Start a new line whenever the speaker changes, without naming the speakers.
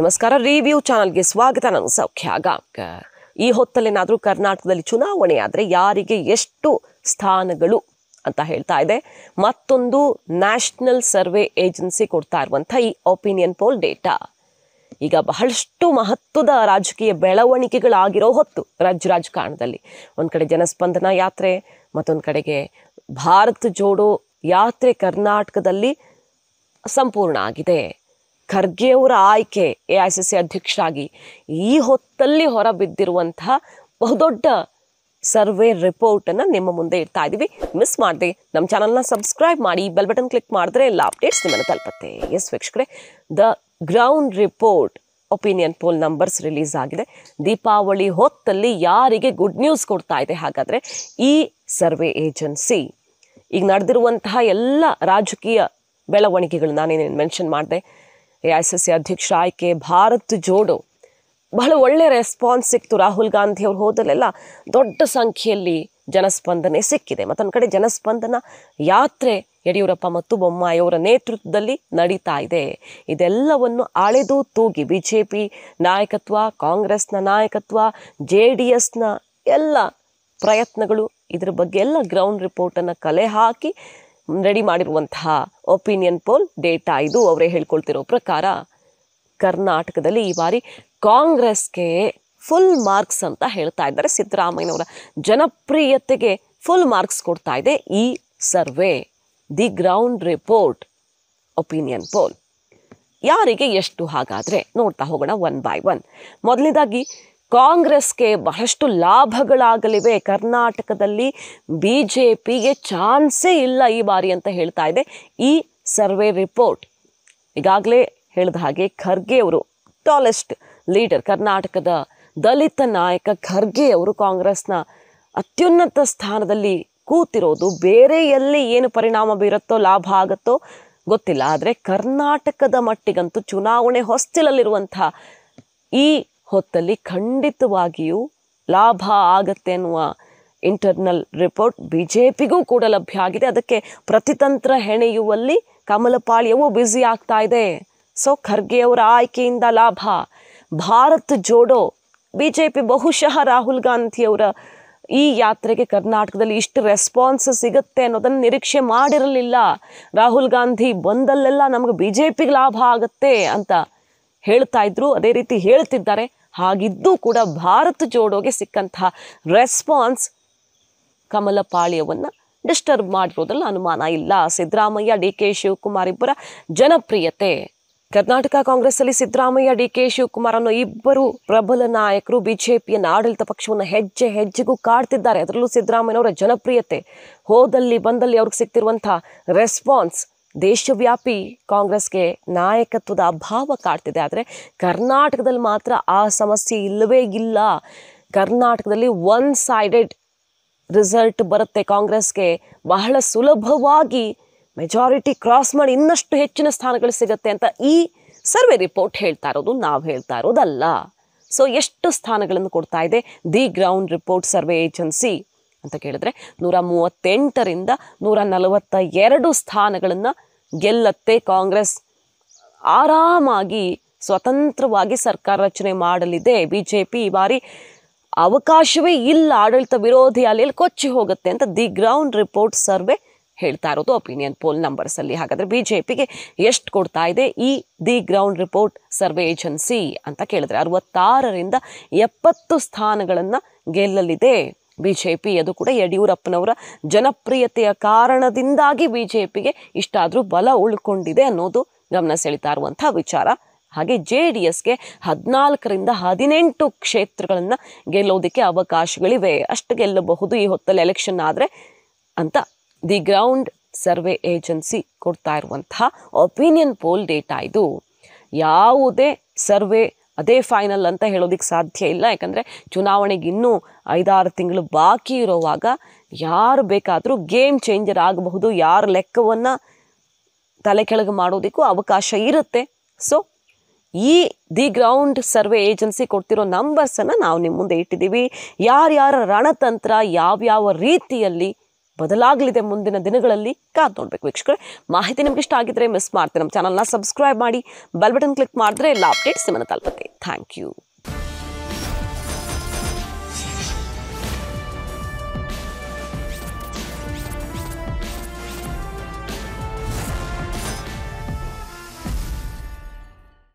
ನಮಸ್ಕಾರ. ರಿವ್ಯೂ ಚಾನಲ್ಗೆ ಸ್ವಾಗತ. ನಾನು ಸೌಖ್ಯ. ಗಾಂಕ ಈ ಹೊತ್ತಲ್ಲೇನಾದರೂ ಕರ್ನಾಟಕದಲ್ಲಿ ಚುನಾವಣೆ ಆದರೆ ಯಾರಿಗೆ ಎಷ್ಟು ಸ್ಥಾನಗಳು ಅಂತ ಹೇಳ್ತಾ ಇದೆ. ಮತ್ತೊಂದು ನ್ಯಾಷನಲ್ ಸರ್ವೆ ಏಜೆನ್ಸಿ ಕೊಡ್ತಾ ಇರುವಂಥ ಈ ಒಪಿನಿಯನ್ ಪೋಲ್ ಡೇಟಾ. ಈಗ ಬಹಳಷ್ಟು ಮಹತ್ವದ ರಾಜಕೀಯ ಬೆಳವಣಿಗೆಗಳಾಗಿರೋ ಹೊತ್ತು ರಾಜ್ಯ ರಾಜಕಾರಣದಲ್ಲಿ. ಒಂದು ಕಡೆ ಜನಸ್ಪಂದನ ಯಾತ್ರೆ, ಮತ್ತೊಂದು ಕಡೆಗೆ ಭಾರತ್ ಜೋಡೋ ಯಾತ್ರೆ ಕರ್ನಾಟಕದಲ್ಲಿ ಸಂಪೂರ್ಣ ಆಗಿದೆ. ಖರ್ಗೆ ಅವರ ಆಯ್ಕೆ ಎ ಐ ಸಿ ಸಿ ಅಧ್ಯಕ್ಷರಾಗಿ ಈ ಹೊತ್ತಲ್ಲಿ ಹೊರಬಿದ್ದಿರುವಂತಹ ಬಹುದೊಡ್ಡ ಸರ್ವೆ ರಿಪೋರ್ಟನ್ನು ನಿಮ್ಮ ಮುಂದೆ ಇಡ್ತಾ ಇದ್ದೀವಿ. ಮಿಸ್ ಮಾಡಿದೆ, ನಮ್ಮ ಚಾನಲ್ನ ಸಬ್ಸ್ಕ್ರೈಬ್ ಮಾಡಿ ಬೆಲ್ ಬಟನ್ ಕ್ಲಿಕ್ ಮಾಡಿದ್ರೆ ಎಲ್ಲ ಅಪ್ಡೇಟ್ಸ್ ನಿಮ್ಮನ್ನು ತಲುಪತ್ತೆ. ಎಸ್ ವೀಕ್ಷಕರೇ, the ground report opinion poll numbers release ಆಗಿದೆ. ದೀಪಾವಳಿ ಹೊತ್ತಲ್ಲಿ ಯಾರಿಗೆ ಗುಡ್ ನ್ಯೂಸ್ ಕೊಡ್ತಾ ಇದೆ? ಹಾಗಾದರೆ ಈ ಸರ್ವೆ ಏಜೆನ್ಸಿ, ಈಗ ನಡೆದಿರುವಂತಹ ಎಲ್ಲ ರಾಜಕೀಯ ಬೆಳವಣಿಗೆಗಳು ನಾನೇನೇನು ಮೆನ್ಷನ್ ಮಾಡಿದೆ. ಎ ಐ ಸಿ ಸಿ ಅಧ್ಯಕ್ಷ ಆಯ್ಕೆ ಭಾರತ್ ಜೋಡೋ. ಬಹಳ ಒಳ್ಳೆಯ ರೆಸ್ಪಾನ್ಸ್ ಸಿಕ್ತು. ರಾಹುಲ್ ಗಾಂಧಿ ಅವರು ಹೋದಲ್ಲೆಲ್ಲ ದೊಡ್ಡ ಸಂಖ್ಯೆಯಲ್ಲಿ ಜನಸ್ಪಂದನೆ ಸಿಕ್ಕಿದೆ. ಮತ್ತೊಂದು ಕಡೆ ಜನಸ್ಪಂದನ ಯಾತ್ರೆ ಯಡಿಯೂರಪ್ಪ ಮತ್ತು ಬೊಮ್ಮಾಯಿಯವರ ನೇತೃತ್ವದಲ್ಲಿ ನಡೀತಾ ಇದೆ. ಇದೆಲ್ಲವನ್ನು ಅಳೆದು ತೂಗಿ ಬಿ ಜೆ ಪಿ ನಾಯಕತ್ವ, ಕಾಂಗ್ರೆಸ್ನ ನಾಯಕತ್ವ ಜೆ ಡಿ ಎಸ್ನ ಎಲ್ಲ ಪ್ರಯತ್ನಗಳು ಇದರ ಬಗ್ಗೆ ಎಲ್ಲ ಗ್ರೌಂಡ್ ರಿಪೋರ್ಟನ್ನು ಕಲೆ ಹಾಕಿ ರೆಡಿ ಮಾಡಿರುವಂತಹ ಒಪಿನಿಯನ್ ಪೋಲ್ ಡೇಟಾ ಇದು. ಅವರೇ ಹೇಳ್ಕೊಳ್ತಿರೋ ಪ್ರಕಾರ ಕರ್ನಾಟಕದಲ್ಲಿ ಈ ಬಾರಿ ಕಾಂಗ್ರೆಸ್ಗೆ ಫುಲ್ ಮಾರ್ಕ್ಸ್ ಅಂತ ಹೇಳ್ತಾ ಇದ್ದಾರೆ ಸಿದ್ದರಾಮಯ್ಯನವರ. ಜನಪ್ರಿಯತೆಗೆ ಫುಲ್ ಮಾರ್ಕ್ಸ್ ಕೊಡ್ತಾ ಇದೆ ಈ survey. The ground report, opinion poll. ಯಾರಿಗೆ ಎಷ್ಟು ಹಾಗಾದರೆ ನೋಡ್ತಾ ಹೋಗೋಣ ಒನ್ ಬೈ ಒನ್. ಮೊದಲನೇದಾಗಿ ಕಾಂಗ್ರೆಸ್ಗೆ ಬಹಳಷ್ಟು ಲಾಭಗಳಾಗಲಿವೆ. ಕರ್ನಾಟಕದಲ್ಲಿ ಬಿ ಜೆ ಪಿಗೆ ಚಾನ್ಸೇ ಇಲ್ಲ ಈ ಬಾರಿ ಅಂತ ಹೇಳ್ತಾ ಇದೆ. ಈ ಸರ್ವೆ ರಿಪೋರ್ಟ್. ಈಗಾಗಲೇ ಹೇಳಿದ ಹಾಗೆ ಖರ್ಗೆ ಅವರು ಟಾಲೆಸ್ಟ್ ಲೀಡರ್. ಕರ್ನಾಟಕದ ದಲಿತ ನಾಯಕ ಖರ್ಗೆ ಅವರು ಕಾಂಗ್ರೆಸ್ನ ಅತ್ಯುನ್ನತ ಸ್ಥಾನದಲ್ಲಿ ಕೂತಿರೋದು. ಬೇರೆ ಎಲ್ಲಿ ಏನು ಪರಿಣಾಮ ಬೀರುತ್ತೋ, ಲಾಭ ಆಗುತ್ತೋ ಗೊತ್ತಿಲ್ಲ. ಆದರೆ ಕರ್ನಾಟಕದ ಮಟ್ಟಿಗಂತೂ ಚುನಾವಣೆ ಹೊಸ್ತಿಲಲ್ಲಿರುವಂಥ ಈ ಹೊತ್ತಲ್ಲಿ ಖಂಡಿತವಾಗಿಯೂ ಲಾಭ ಆಗತ್ತೆ ಅನ್ನುವ ಇಂಟರ್ನಲ್ ರಿಪೋರ್ಟ್ ಬಿ ಜೆ ಪಿಗೂ ಕೂಡ ಲಭ್ಯ ಆಗಿದೆ. ಅದಕ್ಕೆ ಪ್ರತಿತಂತ್ರ ಹೆಣೆಯುವಲ್ಲಿ ಕಮಲಪಾಳ್ಯವೂ ಬ್ಯುಸಿ ಆಗ್ತಾ ಇದೆ. ಸೊ ಖರ್ಗೆಯವರ ಆಯ್ಕೆಯಿಂದ ಲಾಭ. Bharat Jodo B J P ಬಹುಶಃ ರಾಹುಲ್ ಗಾಂಧಿಯವರ ಈ ಯಾತ್ರೆಗೆ ಕರ್ನಾಟಕದಲ್ಲಿ ಇಷ್ಟು ರೆಸ್ಪಾನ್ಸ್ ಸಿಗುತ್ತೆ ಅನ್ನೋದನ್ನು ನಿರೀಕ್ಷೆ ಮಾಡಿರಲಿಲ್ಲ. ರಾಹುಲ್ ಗಾಂಧಿ ಬಂದಲ್ಲೆಲ್ಲ ನಮಗೆ ಬಿ ಜೆ ಪಿಗೆ ಲಾಭ ಆಗುತ್ತೆ ಅಂತ ಹೇಳ್ತಾ ಇದ್ರು, ಅದೇ ರೀತಿ ಹೇಳ್ತಿದ್ದಾರೆ. ಹಾಗಿದ್ದೂ ಕೂಡ ಭಾರತ್ ಜೋಡೋಗೆ ಸಿಕ್ಕಂತಹ ರೆಸ್ಪಾನ್ಸ್ ಕಮಲಪಾಳ್ಯವನ್ನು ಡಿಸ್ಟರ್ಬ್ ಮಾಡಿರೋದ್ರಲ್ಲಿ ಅನುಮಾನ ಇಲ್ಲ. ಸಿದ್ದರಾಮಯ್ಯ, ಡಿ ಕೆ ಶಿವಕುಮಾರ್ ಇಬ್ಬರ ಜನಪ್ರಿಯತೆ. ಕರ್ನಾಟಕ ಕಾಂಗ್ರೆಸ್ಸಲ್ಲಿ ಸಿದ್ದರಾಮಯ್ಯ, ಡಿ ಕೆ ಶಿವಕುಮಾರ್ ಅನ್ನೋ ಇಬ್ಬರು ಪ್ರಬಲ ನಾಯಕರು ಬಿಜೆಪಿಯನ್ನು ಆಡಳಿತ ಪಕ್ಷವನ್ನು ಹೆಜ್ಜೆ ಹೆಜ್ಜೆಗೂ ಕಾಡ್ತಿದ್ದಾರೆ. ಅದರಲ್ಲೂ ಸಿದ್ದರಾಮಯ್ಯನವರ ಜನಪ್ರಿಯತೆ ಹೋದಲ್ಲಿ ಬಂದಲ್ಲಿ ಅವ್ರಿಗೆ ಸಿಗ್ತಿರುವಂಥ ರೆಸ್ಪಾನ್ಸ್ ದೇಶವ್ಯಾಪಿ ಕಾಂಗ್ರೆಸ್ಗೆ ನಾಯಕತ್ವದ ಅಭಾವ ಕಾಡ್ತಿದೆ. ಆದರೆ ಕರ್ನಾಟಕದಲ್ಲಿ ಮಾತ್ರ ಆ ಸಮಸ್ಯೆ ಇಲ್ಲವೇ ಇಲ್ಲ. ಕರ್ನಾಟಕದಲ್ಲಿ ಒನ್ ಸೈಡೆಡ್ ರಿಸಲ್ಟ್ ಬರುತ್ತೆ ಕಾಂಗ್ರೆಸ್ಗೆ. ಬಹಳ ಸುಲಭವಾಗಿ ಮೆಜಾರಿಟಿ ಕ್ರಾಸ್ ಮಾಡಿ ಇನ್ನಷ್ಟು ಹೆಚ್ಚಿನ ಸ್ಥಾನಗಳು ಸಿಗುತ್ತೆ ಅಂತ ಈ ಸರ್ವೆ ರಿಪೋರ್ಟ್ ಹೇಳ್ತಾ ಇರೋದು, ನಾವು ಹೇಳ್ತಾ ಇರೋದಲ್ಲ. ಸೊ ಎಷ್ಟು ಸ್ಥಾನಗಳನ್ನು ಕೊಡ್ತಾ ಇದೆ? The ground report survey agency ಅಂತ ಕೇಳಿದ್ರೆ ನೂರ ಮೂವತ್ತೆಂಟರಿಂದ ನೂರ ನಲವತ್ತ ಎರಡು ಸ್ಥಾನಗಳನ್ನು ಗೆಲ್ಲತ್ತೆ ಕಾಂಗ್ರೆಸ್. ಆರಾಮಾಗಿ ಸ್ವತಂತ್ರವಾಗಿ ಸರ್ಕಾರ ರಚನೆ ಮಾಡಲಿದೆ. ಬಿ ಜೆ ಪಿ ಈ ಬಾರಿ ಅವಕಾಶವೇ ಇಲ್ಲ. ಆಡಳಿತ ವಿರೋಧಿ ಅಲೆಯಲ್ಲಿ ಕೊಚ್ಚಿ ಹೋಗುತ್ತೆ ಅಂತ ದಿ ಗ್ರೌಂಡ್ ರಿಪೋರ್ಟ್ ಸರ್ವೆ ಹೇಳ್ತಾ ಇರೋದು ಒಪಿನಿಯನ್ ಪೋಲ್ ನಂಬರ್ಸಲ್ಲಿ ಹಾಗಾದರೆ ಬಿ ಜೆ ಪಿಗೆ ಎಷ್ಟು ಕೊಡ್ತಾ ಇದೆ ಈ the ground report survey agency ಅಂತ ಕೇಳಿದ್ರೆ ಅರವತ್ತಾರರಿಂದ ಎಪ್ಪತ್ತು ಸ್ಥಾನಗಳನ್ನು ಗೆಲ್ಲಲಿದೆ. ಬಿ ಜೆ ಪಿ ಅದು ಕೂಡ ಯಡಿಯೂರಪ್ಪನವರ ಜನಪ್ರಿಯತೆಯ ಕಾರಣದಿಂದಾಗಿ ಬಿ ಜೆ ಪಿಗೆ ಇಷ್ಟಾದರೂ ಬಲ ಉಳ್ಕೊಂಡಿದೆ ಅನ್ನೋದು ಗಮನ ಸೆಳೀತಾ ಇರುವಂಥ ವಿಚಾರ. ಹಾಗೆ ಜೆ ಡಿ ಎಸ್ಗೆ ಹದಿನಾಲ್ಕರಿಂದ ಹದಿನೆಂಟು ಕ್ಷೇತ್ರಗಳನ್ನು ಗೆಲ್ಲೋದಕ್ಕೆ ಅವಕಾಶಗಳಿವೆ. ಅಷ್ಟು ಗೆಲ್ಲಬಹುದು ಈ ಹೊತ್ತಲ್ಲಿ ಎಲೆಕ್ಷನ್ ಆದರೆ ಅಂತ ದಿ ಗ್ರೌಂಡ್ ಸರ್ವೆ ಏಜೆನ್ಸಿ ಕೊಡ್ತಾ ಇರುವಂತಹ ಒಪಿನಿಯನ್ ಪೋಲ್ ಡೇಟಾ ಇದು. ಯಾವುದೇ ಸರ್ವೆ ಅದೇ ಫೈನಲ್ ಅಂತ ಹೇಳೋದಕ್ಕೆ ಸಾಧ್ಯ ಇಲ್ಲ. ಯಾಕಂದರೆ ಚುನಾವಣೆಗೆ ಇನ್ನೂ ಐದಾರು ತಿಂಗಳು ಬಾಕಿ ಇರೋವಾಗ ಯಾರು ಬೇಕಾದರೂ ಗೇಮ್ ಚೇಂಜರ್ ಆಗಬಹುದು, ಯಾರ ಲೆಕ್ಕವನ್ನು ತಲೆ ಕೆಳಗೆ ಮಾಡೋದಕ್ಕೂ ಅವಕಾಶ ಇರುತ್ತೆ. ಸೊ ಈ ದಿ ಗ್ರೌಂಡ್ ಸರ್ವೆ ಏಜೆನ್ಸಿ ಕೊಡ್ತಿರೋ ನಂಬರ್ಸನ್ನು ನಾವು ನಿಮ್ಮ ಮುಂದೆ ಇಟ್ಟಿದ್ದೀವಿ. ಯಾರ್ಯಾರ ರಣತಂತ್ರ, ಯಾವ್ಯಾವ ರೀತಿಯಲ್ಲಿ ಬದಲಾಗಲಿದೆ ಮುಂದಿನ ದಿನಗಳಲ್ಲಿ ಕಾದು ನೋಡಬೇಕು ವೀಕ್ಷಕರೇ. ಮಾಹಿತಿ ನಿಮ್ಗೆ ಇಷ್ಟ ಆಗಿದ್ರೆ ಮಿಸ್ ಮಾಡ್ತೀನಿ ನಮ್ಮ ಚಾನಲ್ನ ಸಬ್ಸ್ಕ್ರೈಬ್ ಮಾಡಿ ಬೆಲ್ ಬಟನ್ ಕ್ಲಿಕ್ ಮಾಡಿದ್ರೆ ಎಲ್ಲ ಅಪ್ಡೇಟ್ಸ್ ನಿಮ್ಮನ್ನು ತಲುಪುತ್ತೆ. Thank you